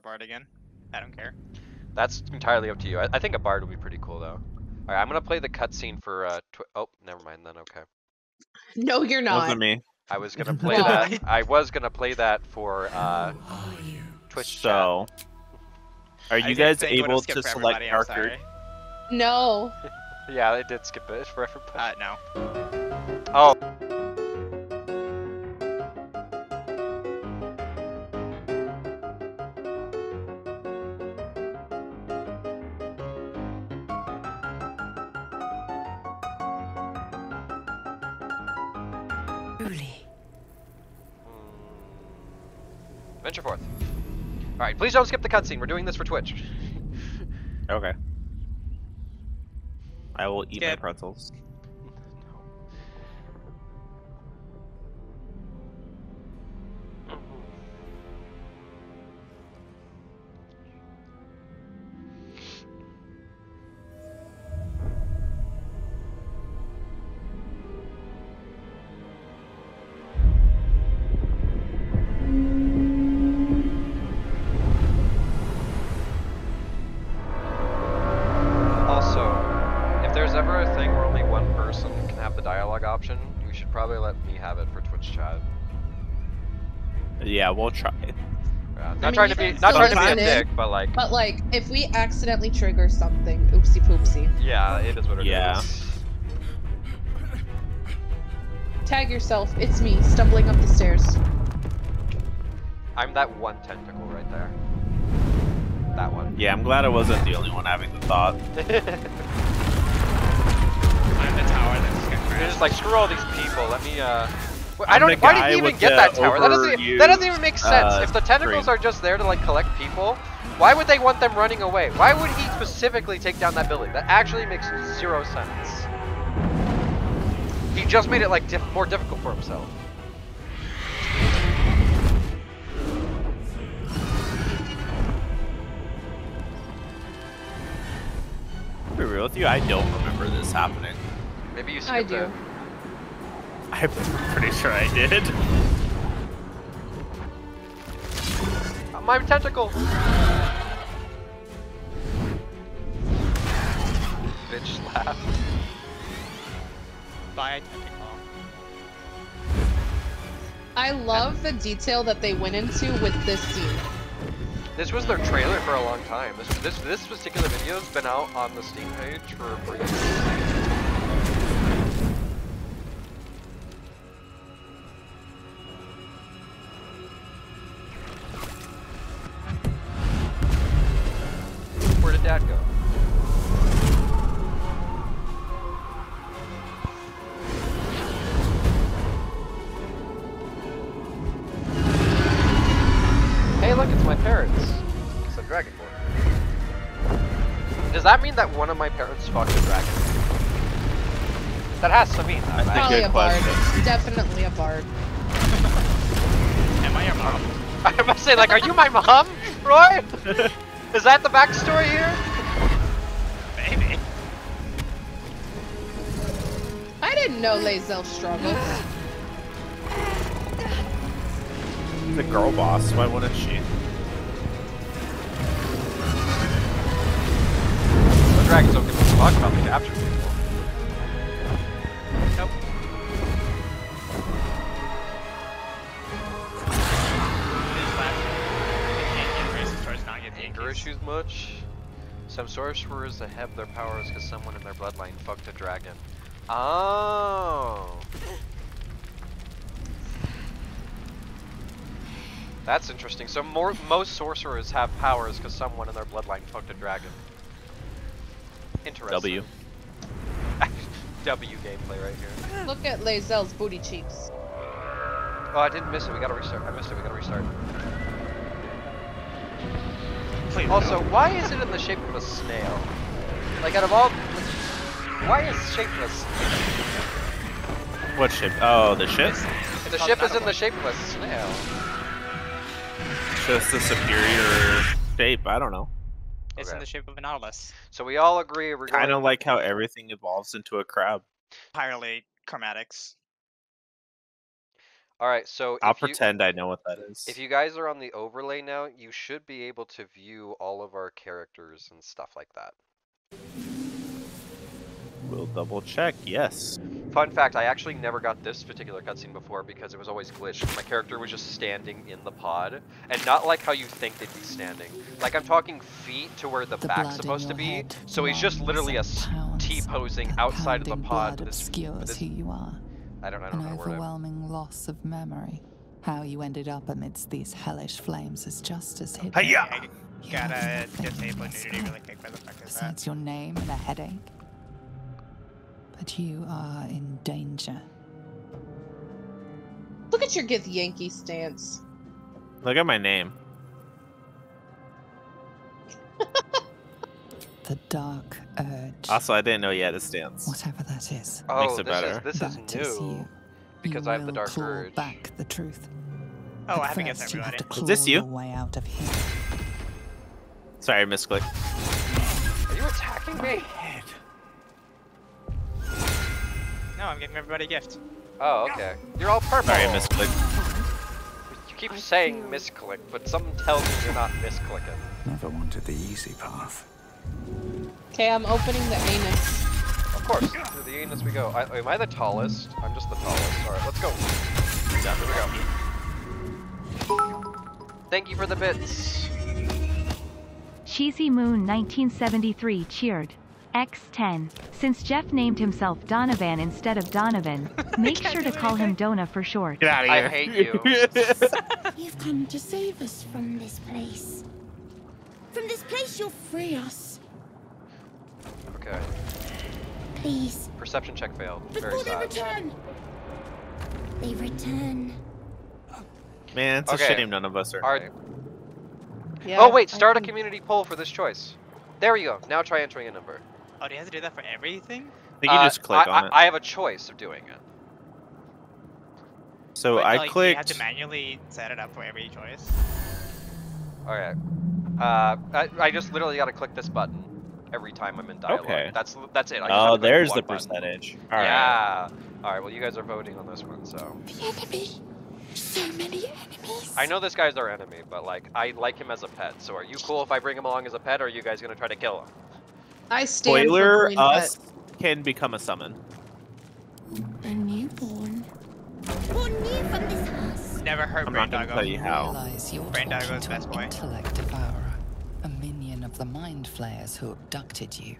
Bard again. I don't care. That's entirely up to you. I, I think a bard would be pretty cool though. Alright, I'm gonna play the cutscene for uh. Twi- oh, never mind then. Okay. No, you're not. Wasn't me. I was gonna play that. I was gonna play that for uh Twitch chat. So, are you did guys think it would've able to select everybody, Parker? No. Yeah, they did skip it for everybody. Uh, no. Oh. Please don't skip the cutscene. We're doing this for Twitch. Okay. I will eat my pretzels. We'll try. Yeah, not mean, trying to be not trying to be a dick, but like But like, if we accidentally trigger something, oopsie poopsie. yeah, it is what it is. Yeah. Tag yourself. It's me stumbling up the stairs. I'm that one tentacle right there. That one. Yeah, I'm glad I wasn't the only one having the thought. I'm the tower that just got You're crashed. just like screw all these people. Let me uh. Wait, I don't. the Why did he even get that tower? That doesn't. e- That doesn't even make sense. uh, if the tentacles screen. are just there to like collect people, why would they want them running away? Why would he specifically take down that building? That actually makes zero sense. He just made it like diff more difficult for himself. To be real with you, I don't remember this happening. Maybe you skipped I do. it. I'm pretty sure I did. My tentacle. Bitch laugh. By tentacle. I love the detail that they went into with this scene. This was their trailer for a long time. This this this particular video's been out on the Steam page for, for years. Does that mean that one of my parents fucked a dragon? That has to mean that, right? Probably good a bard. question. Definitely a bard. Am I your mom? I must say, like, are you my mom, Roy? Is that the backstory here? Maybe. I didn't know Lae'zel struggled. The girl boss, why wouldn't she? Dragons don't give a fuck about the capture people. Nope. Newsflash. You can't get racist towards not getting Anger issues much? Some sorcerers that have their powers because someone in their bloodline fucked a dragon. Oh. That's interesting. So more, most sorcerers have powers because someone in their bloodline fucked a dragon. Interesting. W. W gameplay right here. Look at Lae'zel's booty cheeks. Oh, I didn't miss it. We gotta restart. I missed it. We gotta restart. Please Also, no. why is it in the shape of a snail? Like, out of all, why is it shaped of a snail? What ship? Oh, the ship? It's The ship is in the Metal shape of a snail. Just the superior shape. I don't know. It's Okay. in the shape of a nautilus. So we all agree we're going. Kind of like how everything evolves into a crab. Entirely chromatics. Alright, so I'll if you, pretend I know what that is. if you guys are on the overlay now, you should be able to view all of our characters and stuff like that. We'll double check. Yes. Fun fact, I actually never got this particular cutscene before because it was always glitched. My character was just standing in the pod, and not like how you think they'd be standing. Like I'm talking feet to where the, The back's supposed to be, so he's just literally a and s- pounds. T-posing outside of the pod. blood This, obscures this- who you are. I don't, I don't know An how word overwhelming loss of memory. How you ended up amidst these hellish flames is just as hidden. Hiya! I You gotta have nothing disable to nudity really quick. Where the fuck is that? Besides your name and a headache. But you are in danger. Look at your Githyanki stance. Look at my name. The dark urge. Also, I didn't know you had a stance. Whatever that is. Oh, Makes it this better. is this is that is new. you. because you I have the will dark claw urge. back the truth. Oh, But I haven't guessed first you have everybody. to Is this you? way out of here. Sorry, I misclicked. Are you attacking me? No, I'm giving everybody a gift. Oh, okay. You're all purple. Sorry, I misclicked. You keep saying misclick, but something tells me you're not misclicking. Never wanted the easy path. Okay, I'm opening the anus. Of course, through the anus we go. I, am I the tallest? I'm just the tallest. Alright, let's go. Yeah, here we go. Thank you for the bits. Cheesy Moon 1973 cheered. X10. Since Jeff named himself Donovan instead of Donovan, make sure to call him Dona for short. Get out of here. I hate you. You've come to save us from this place. From this place, you'll free us. Okay. Please, Perception check failed. Very they sad. return. They return. Man, it's Okay. a shame none of us are. Alright. Yeah, Oh wait, start a can- community poll for this choice. There we go. Now try entering a number. Oh, do you have to do that for everything? I think you Uh, just click I, on I, it. I have a choice of doing it. so Wait, I like, You have clicked. to manually set it up for every choice. Alright. Uh, I, I just literally gotta click this button every time I'm in dialogue. Okay. That's that's it. I just have Oh, to there's the button. percentage. All right. yeah. Alright, well you guys are voting on this one, so. The enemy. So many enemies. I know this guy's our enemy, but like, I like him as a pet, so are you cool if I bring him along as a pet, or are you guys gonna try to kill him? I stand for Spoiler: Us pet. can become a summon. A newborn. Born new from this house. Never heard I'm Brain not gonna Doggo. tell you how. Realize you're Brain talking Doggo's to best an boy. intellect devourer, a minion of the mind flayers who abducted you.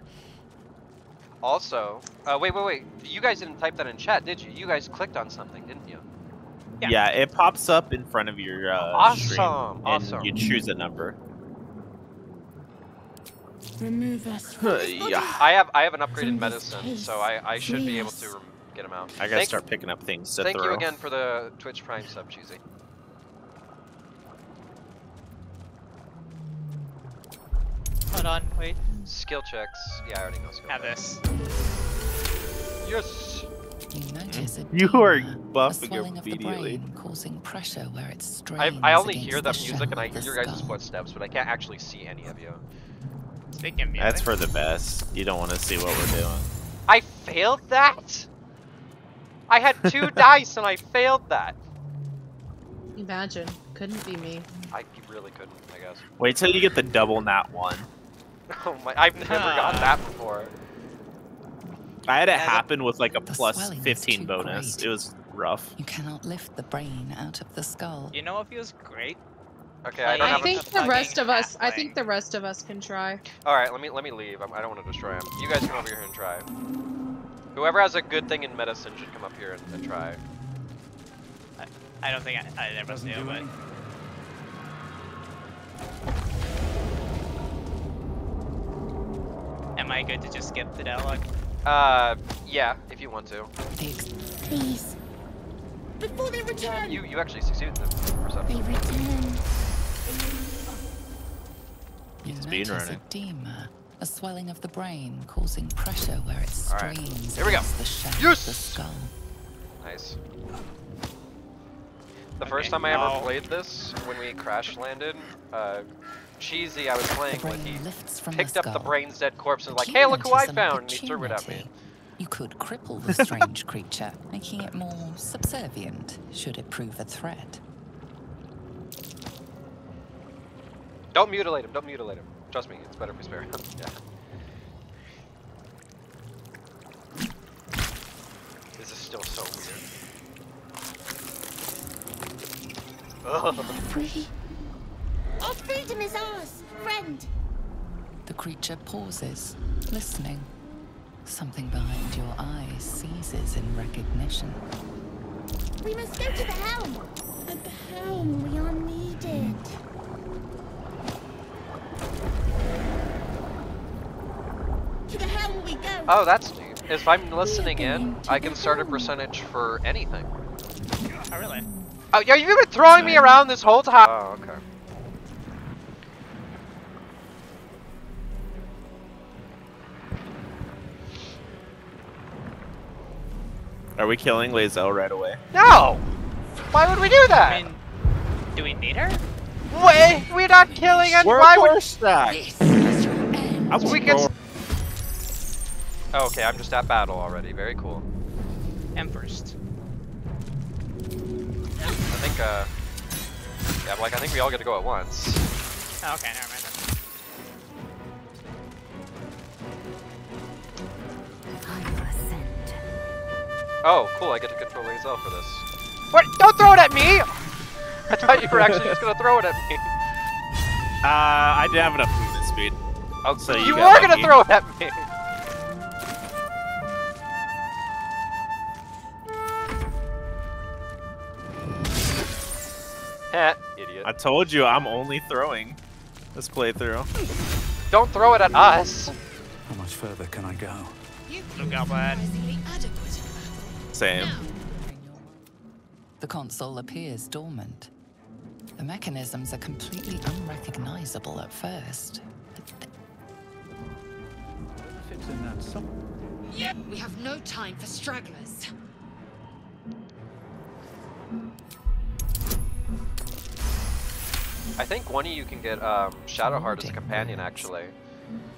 Also, uh, wait, wait, wait. You guys didn't type that in chat, did you? You guys clicked on something, didn't you? Yeah. Yeah. it pops up in front of your uh, Awesome, stream, and awesome. you choose a number. Remove us from this body. yeah. I have I have an upgraded medicine, so I, I should be able to get him out. I gotta Thank- start picking up things to Thank throw. you again for the Twitch Prime sub, Cheesy. Hold on, wait. Skill checks. Yeah, I already know skill Have checks. this. Yes. You notice a You are buffing swelling the immediately. brain, causing pressure where it I I only hear the that music and I hear your guys' footsteps, but I can't actually see any of you. Speaking music. That's for the best. You don't want to see what we're doing. I failed that. I had two dice and I failed that. Imagine. Couldn't be me. I really couldn't, I guess. Wait till you get the double nat one. Oh my! I've never gotten that ah. before. I had it happen with like a The plus swelling is 15 bonus. great. It was rough. You cannot lift the brain out of the skull. You know what feels great? Okay, I I don't I think the rest of us. I think the rest of us can try. all right, let me let me leave. I'm, I don't want to destroy him. You guys come over here and try. Whoever has a good thing in medicine should come up here and, and try. I don't think I, I ever Doesn't do, do but am I good to just skip the dialogue? Uh, yeah, if you want to. The Please. Before they return. You you actually succeeded in the They return. You Speed notice running. edema, a swelling of the brain causing pressure where it All right, strains here we go. against the shell of the skull. Nice. The Okay, first time I ever played this, when we crash landed, uh, Cheesy, I was playing with, he lifts from picked the up the brain's dead corpse and was like, hey, look who I Acuity is an found! And he threw it at me. You could cripple the strange creature, making it more subservient should it prove a threat. Don't mutilate him. Don't mutilate him. Trust me, it's better if we spare him. yeah. This is still so weird. Ugh. Free. Our freedom is ours, friend. The creature pauses, listening. Something behind your eyes seizes in recognition. We must go to the helm. At the helm, we are needed. We go. Oh, that's neat. If I'm listening in, I can start a percentage for anything. Oh, really? Oh, yeah, you've been throwing me around this whole time. Oh, okay. Are we killing Lae'zel right away? No! Why would we do that? I mean, do we need her? Wait, we're not killing and We're why a would force stack. This is your end. I will We can throw- Oh, okay, I'm just at battle already. Very cool. M first. I think, uh... Yeah, like, I think we all get to go at once. Oh, okay, never mind. Oh, cool, I get to control Lae'zel for this. What? Don't throw it at me! I thought you were actually just gonna throw it at me. Uh, I didn't have enough movement speed. Oh, So you, you were got gonna throw it at me! Heh. I told you I'm only throwing this playthrough. Don't throw it at us! How much further can I go? Look out, bud. Same. The console appears dormant. The mechanisms are completely unrecognizable at first. Fits in that some. We have no time for stragglers. I think one of you can get um, Shadowheart as a companion, actually.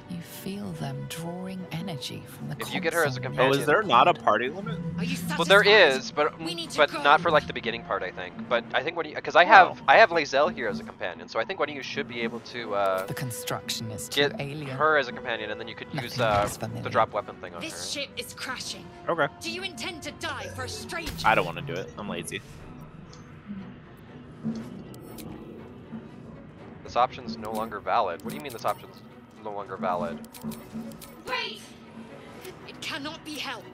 You feel them drawing energy from the If you get her as a companion- Oh, is there not a party limit? Are you satisfied? Well, there is, but We need to but go. not for like the beginning part, I think. But I think when you, because I have I have Lae'zel here as a companion, so I think one of you should be able to uh, The construction is too get alien. her as a companion, and then you could Nothing use uh, the drop weapon thing on her. This ship is crashing. Okay. Do you intend to die for a stranger? I don't want to do it. I'm lazy. This option's no longer valid. What do you mean this option's no longer valid? Wait! It cannot be helped.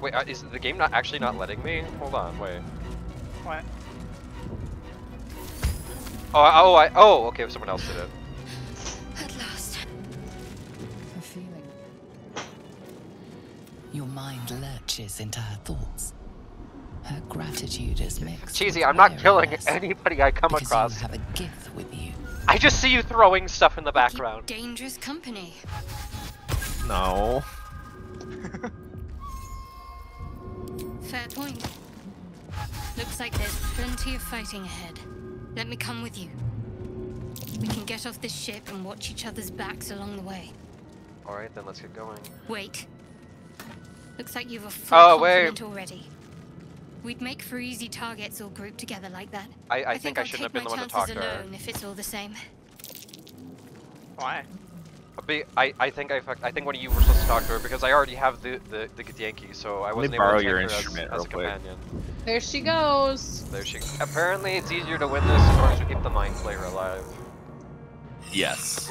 Wait, uh, is the game not actually not letting me? Hold on, wait. What? Oh, I, oh, I, oh, okay, someone else did it. At last. A feeling. Your mind lurches into her thoughts. Her gratitude is mixed. Cheesy, I'm not killing anybody I come because across. You have a gift with you. I just see you throwing stuff in the background. Dangerous company. No. Fair point. Looks like there's plenty of fighting ahead. Let me come with you. We can get off this ship and watch each other's backs along the way. All right, then let's get going. Wait. Looks like you've a full Oh, wait. complement already. We'd make for easy targets all grouped together like that. I, I, think, I I'll shouldn't have been the one to talk to her. alone if it's all the same. Why? Be, I, I think I fucked, I think one of you were supposed to talk to her because I already have the the, the Githyanki, so I me wasn't able borrow to take your her as, instrument as real a quick. companion. There she goes. There she. Apparently, it's easier to win this as long as we keep the mind flayer alive. Yes.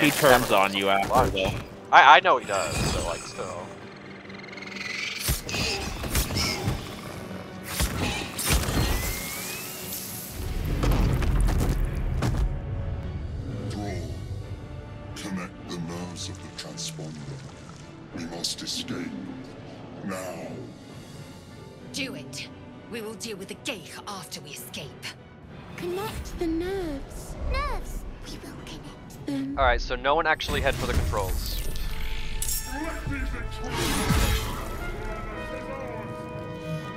He turns on you after Watch. though. I I know he does, so like still. Deal with the ghaik after we escape. Connect the nerves. Nerves. We will connect them. All right, so no one actually head for the controls.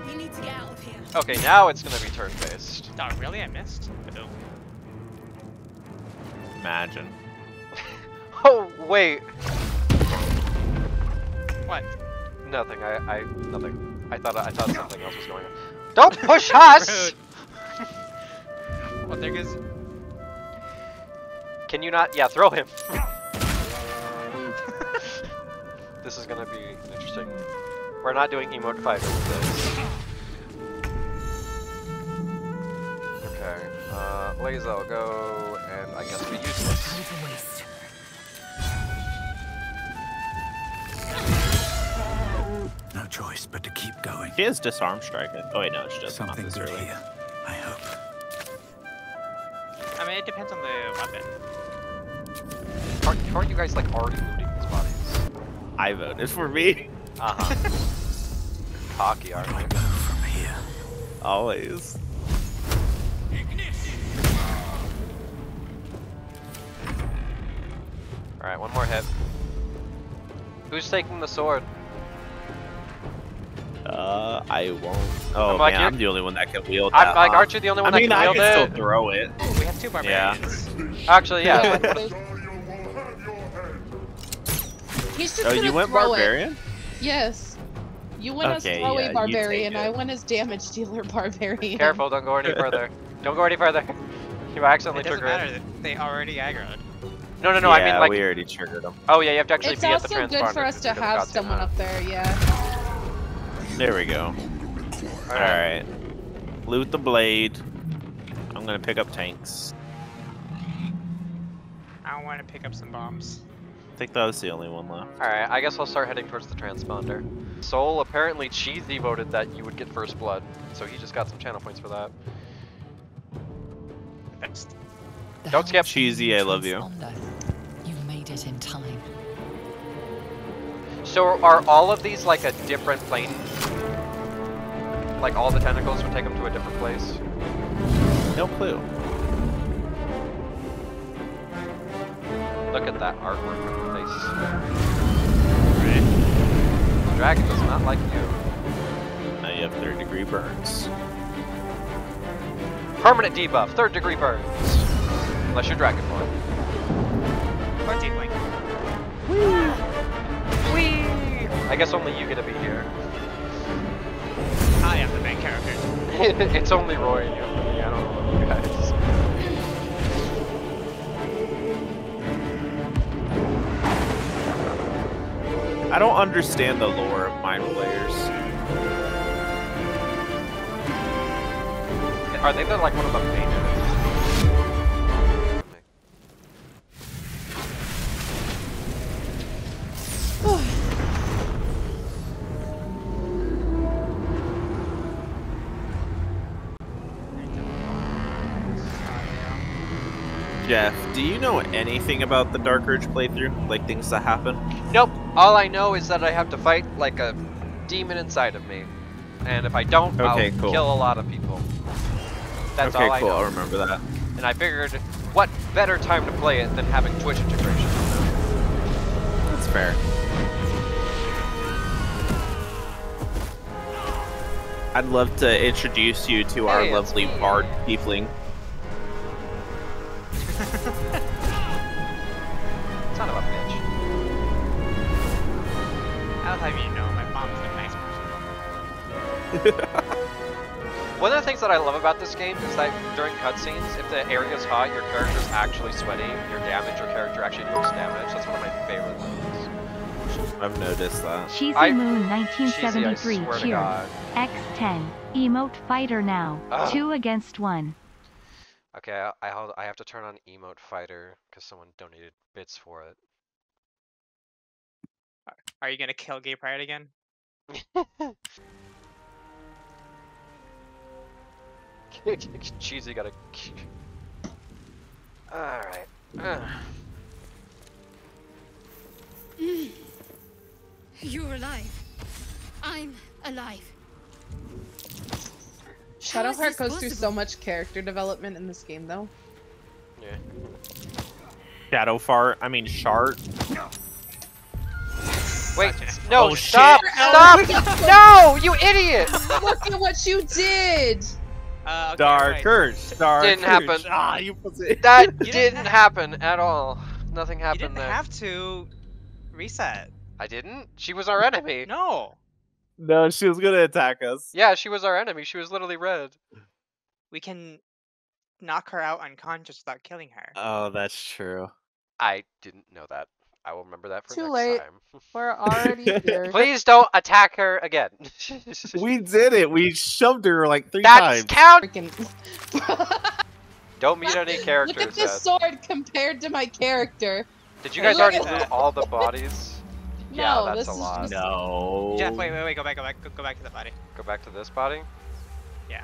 We need to get out of here. Okay, now it's gonna be turn-based. Oh, really? I missed? Boo. Imagine. Oh wait, What? nothing. I I nothing. I thought I thought something else was going on. Don't push us! Rude. well, there goes. Can you not? Yeah, throw him. this is gonna be interesting. We're not doing emote fighter with this. Okay. Uh, Lae'zel, go, and I guess be useless. Choice but to keep going. She has disarm strike. Oh wait, no, it's just not Something this good early. here. I hope. I mean, it depends on the weapon. Aren't, aren't you guys like already looting these bodies? I voted for me. Uh huh. Cocky, aren't I we? go from here. Always. Alright, one more hit. Who's taking the sword? Uh, I won't. Oh I'm like, man, you're- I'm the only one that can wield I'm that. like, huh? aren't you the only one I mean, that I can can still throw it. We have two barbarians. Yeah. Actually, yeah. Yeah, Dario they- will have your head. He's just Oh, gonna you went throw barbarian? It. Yes. You went Okay, as throwaway yeah, you barbarian. I went as damage dealer barbarian. Careful, don't go any further. Don't go any further. You accidentally It doesn't triggered matter. They already aggroed. No, no, no, yeah, I mean like. we already triggered them. Oh yeah, you have to actually It's be at the also good for us to get have someone up there. Yeah. There we go. Alright. Loot the blade. I'm gonna pick up tanks. I want to pick up some bombs. I think that was the only one left. Alright, I guess I'll start heading towards the transponder. Soul, apparently Cheesy voted that you would get first blood, so he just got some channel points for that. Best. The Don't skip. Cheesy, I love you. You made it in time. So are all of these like a different plane? Like all the tentacles would take them to a different place? No clue. Look at that artwork on the face. The dragon does not like you. Now you have third degree burns. Permanent debuff, third degree burns. Unless you're dragon form. Or Deepling. I guess only you get to be here. I am the main character. it's only Roy and you and I don't know you guys. I don't understand the lore of Mind Flayers. Are they the, like one of the main Jeff, do you know anything about the Dark Urge playthrough? Like things that happen? Nope. All I know is that I have to fight like a demon inside of me. And if I don't, Okay, I'll cool. kill a lot of people. That's okay, all I cool. know. I'll remember that. And I figured, what better time to play it than having Twitch integration? That's fair. I'd love to introduce you to our Hey, it's lovely bard tiefling. One of the things that I love about this game is that during cutscenes, if the area's hot, your character's actually sweating, your damage, your character actually looks damage. That's one of my favorite things. I've noticed that. Cheesy I- Moon 1973 swear to X10. Emote fighter now. Ugh. Two against one. Okay, I, I, hold- I have to turn on emote fighter because someone donated bits for it. Are you gonna kill Gay Pride again? Cheesy got a. Alright. Ugh. You're alive. I'm alive. How is Shadowheart this goes through so much character development in this game, though. Yeah. Shadow fart. I mean shart. Wait, Gotcha. no, Oh, stop! shit. Stop! no, you idiot! Look at what you did! Uh, okay, Dark right. Urge. Dark Didn't Urge. happen. Ah, you pussy. That You didn't didn't happen at all. Nothing happened You didn't there. have to reset. I didn't. She was our enemy. No. No, she was gonna attack us. Yeah, she was our enemy. She was literally red. We can knock her out unconscious without killing her. Oh, that's true. I didn't know that. I will remember that for Too next late. time. We're already here. Please don't attack her again. We did it. We shoved her like three That's times. count. Freaking- Don't meet any characters. Look at this Ed. sword compared to my character. Did you guys already at loot all the bodies? yeah, No, that's this a is lot. just- No. Jeff, wait, wait, wait, go back, go back, go, go back to the body. Go back to this body. Yeah.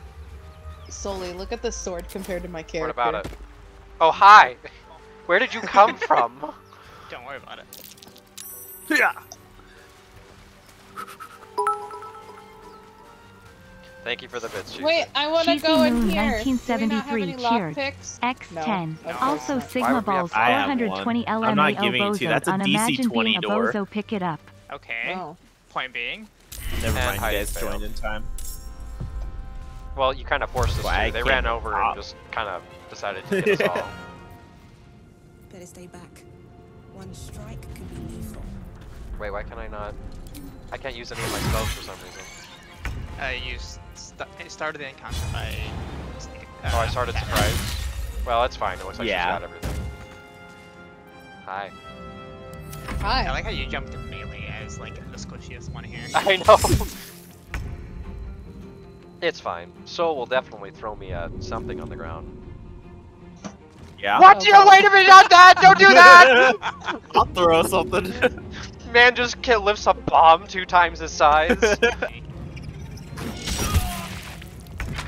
Solely, look at the sword compared to my character. What about it? Oh hi. Where did you come from? Don't worry about it. Yeah. Thank you for the bits. Chief. Wait, I want to go in Moon here. Do we not have 1973 any cheered. X10. No, of course also, Sigma would we have Balls I have 420 one. I'm not LMAO giving it to you. bozo That's a on DC Imagine 20 being a door. bozo pick it up. Okay. Oh. Point being. Never eh, mind. You guys failed. joined in time. Well, you kind of forced us Well, to. They ran over stop. and just kind of decided to get us all. Better stay back. One strike could be lethal. Wait, why can I not? I can't use any of my spells for some reason. I you st it started the encounter by. Uh, Oh, I started attack. surprise. Well, that's fine. It looks like Yeah. she's got everything. Hi. Hi. I like how you jumped to melee as like the squishiest one here. I know. it's fine. Soul will definitely throw me at something on the ground. Yeah. What? Oh, You God. wait a minute on that! Don't do that! I'll throw something. Man just ki- lifts a bomb two times his size.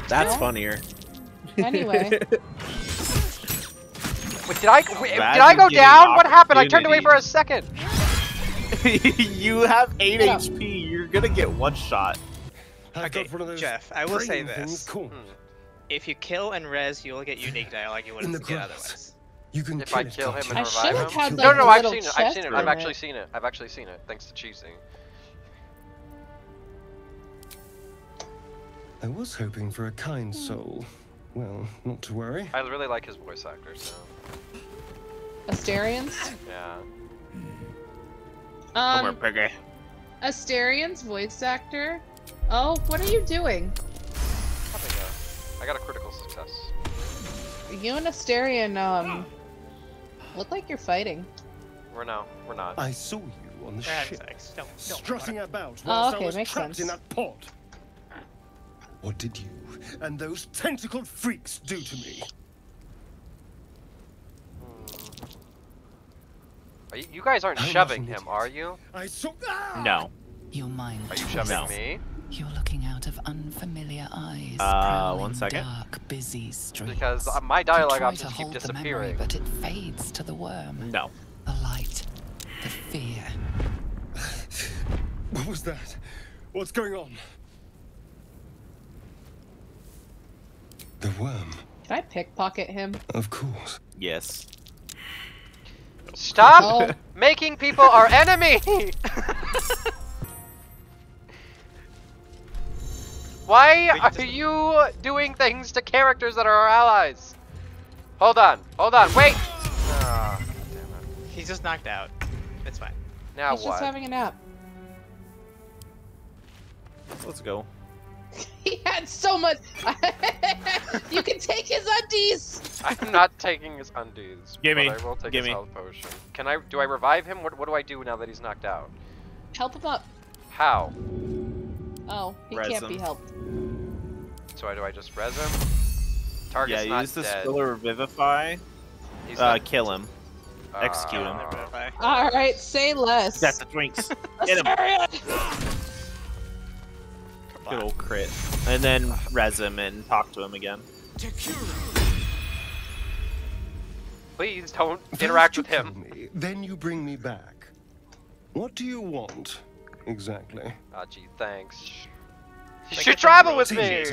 That's No. funnier. Anyway. Wait, did I wait, did I go down? What happened? I turned away for a second. you have 8 Shut up. HP. You're gonna get one shot. I've Okay, got one of those Jeff, I will say brain things this. Hmm. Called- If you kill and res, you'll get unique dialogue you wouldn't the get grass. otherwise. You can If I it, kill him and I should have revive him. had No, like no, a I've little seen it. I've seen it. I've it. actually seen it. I've actually seen it. Thanks to cheesing. I was hoping for a kind soul. Well, not to worry. I really like his voice actor, so Astarion's? yeah. Um, Piggy. Astarion's voice actor? Oh, what are you doing? Having a, I got a critical success. You and Astarion, um, look like you're fighting. We're no, we're not. I saw you on the They're ship, sex. Don't, don't strutting about Oh, okay, I was makes trapped in that pod. What did you and those tentacled freaks do to me? Hmm. Are you, you guys aren't I'm shoving him, are you? I saw. Ah! No. Your mind Are you shoving No. me? You're looking out of unfamiliar eyes. Uh, one second. Dark, busy streets. Because uh, my dialogue try options keep hold the memory, disappearing. but it fades to the worm. No. The light, the fear. What was that? What's going on? The worm, Can I pickpocket him? of course. Yes. Stop Oh. making people our enemy! Why are you doing things to characters that are our allies? Hold on, hold on, wait! Ah. He's just knocked out. It's fine. Now He's just having a nap. Let's go. He had so much. you can take his undies. I'm not taking his undies. Gimme, But I will take gimme. his health potion. Can I? Do I revive him? What, what do I do now that he's knocked out? Help him up. How? Oh, he Res can't be helped. So I, do I just res him? Target's yeah, not use the dead. skill of Revivify. He's Uh, not- kill him. execute him. Uh, All right, say less. Got the drinks. Get him. Good old crit. And then res him and talk to him again. Please don't interact with him. me, then you bring me back. What do you want, exactly? Ah, gee, thanks. You should travel with me!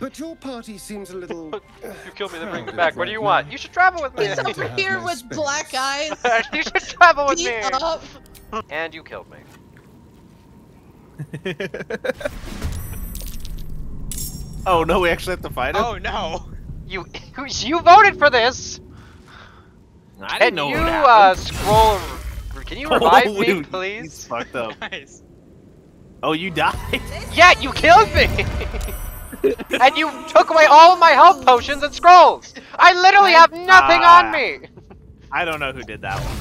But your party seems a little. You kill me, then bring me back. What do you want? You should travel with me! He's over here my with space. black eyes. you should travel with Beat me! up. And you killed me. oh no, we actually have to fight him? Oh no! You you voted for this! I didn't know you what uh, scroll? Can you revive me, Holy- please? he's fucked up. Nice. Oh, you died. Yeah, you killed me! and you took away all my health potions and scrolls! I literally have nothing Ah. on me! I don't know who did that one.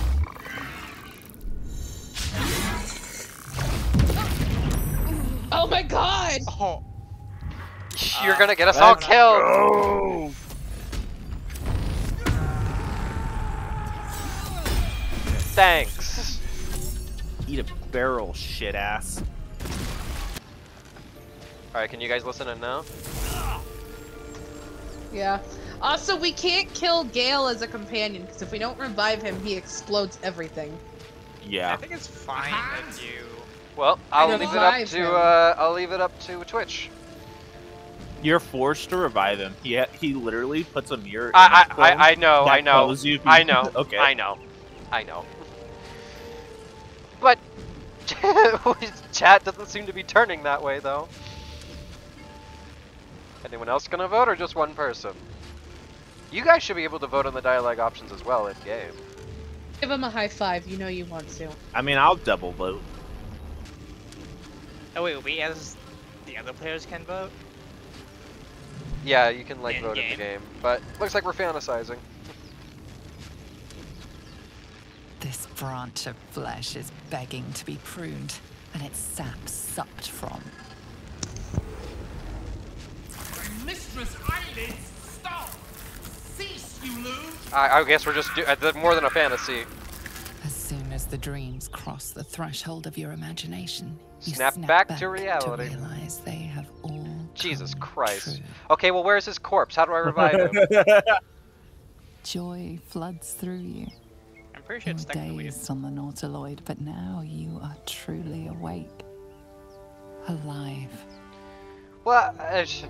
Oh my god! Oh. You're gonna get us all killed! go. Thanks. Eat a barrel, shit ass. Alright, can you guys listen in now? Yeah. Also, we can't kill Gale as a companion, because if we don't revive him, he explodes everything. Yeah. I think it's fine if you. Well, I'll leave it up him. to uh, I'll leave it up to Twitch. You're forced to revive him. He ha- he literally puts a mirror. I his I, I, I know, I know, tells you if you- I know, okay. I know, I know. But chat doesn't seem to be turning that way though. Anyone else gonna vote or just one person? You guys should be able to vote on the dialogue options as well in game. Give him a high five, you know you want to. I mean, I'll double vote. Oh wait, we as the other players can vote. Yeah, you can like In vote in the game. game, but looks like we're fantasizing. This branch of flesh is begging to be pruned, and its sap sucked from. Mistress Eyelids, stop! Cease, you loon! I, I guess we're just do- uh, more than a fantasy. As soon as the dreams cross the threshold of your imagination, you Snap snap, back back, to reality. To realize they have all Jesus Christ. true. Okay, well where's his corpse? How do I revive him? Joy floods through you. I'm pretty sure You it's were technically. dazed on the Nautiloid, but now you are truly awake. Alive. well, uh, sh-